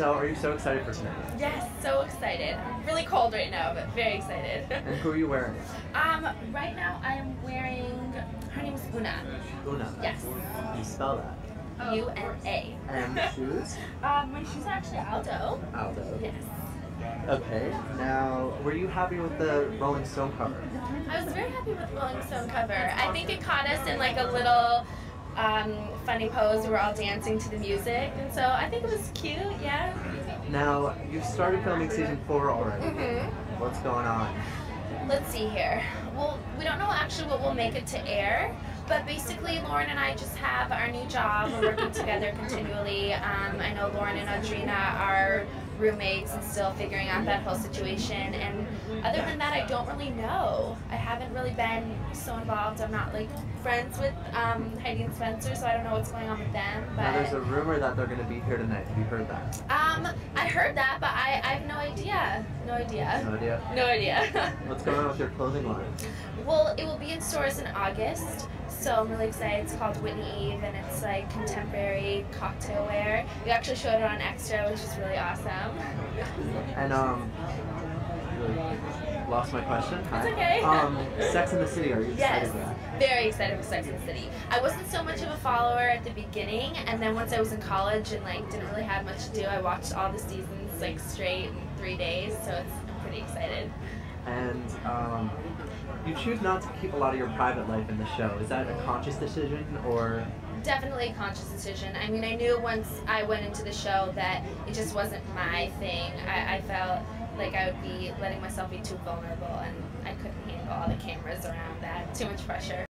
So, are you so excited for tonight? Yes, so excited. Really cold right now, but very excited. And who are you wearing? um, right now I am wearing. Her name is Una. Una. Yes. You spell that. U N A. And shoes? Um, my shoes are actually Aldo. Aldo. Yes. Okay. Now, were you happy with the Rolling Stone cover? I was very happy with the Rolling Stone cover. I think it caught us in like a little um, funny pose. We were all dancing to the music, and so I think it was cute. Yeah. Now, you've started filming season four already. Mhm. What's going on? Let's see here. Well, we don't know actually what will make it to air, but basically Lauren and I just have our new job. We're working together continually. Um, I know Lauren and Audrina are roommates and still figuring out that whole situation. And other than that, I don't really know. I haven't really been so involved. I'm not like friends with um, Heidi and Spencer, so I don't know what's going on with them. Now, there's a rumor that they're going to be here tonight. Have you heard that? um, I heard that, but I, I have no idea. No idea. No idea. No idea. What's going on with your clothing line? Well, it will be in stores in August, so I'm really excited. It's called Whitney Eve, and it's like contemporary cocktail wear. We actually showed it on Extra, which is really awesome. And um, lost my question. Hi. okay. Um, Sex in the City. Are you excited Yes, very excited for Sex in the City. I wasn't so much of a follower at the beginning, and then once I was in college and like didn't really have much to do, I watched all the seasons like straight in three days. So it's I'm pretty excited. And um, you choose not to keep a lot of your private life in the show. Is that a conscious decision or? Definitely a conscious decision. I mean, I knew once I went into the show that it just wasn't my thing. I, I felt like I would be letting myself be too vulnerable, and I couldn't handle all the cameras around that. Too much pressure.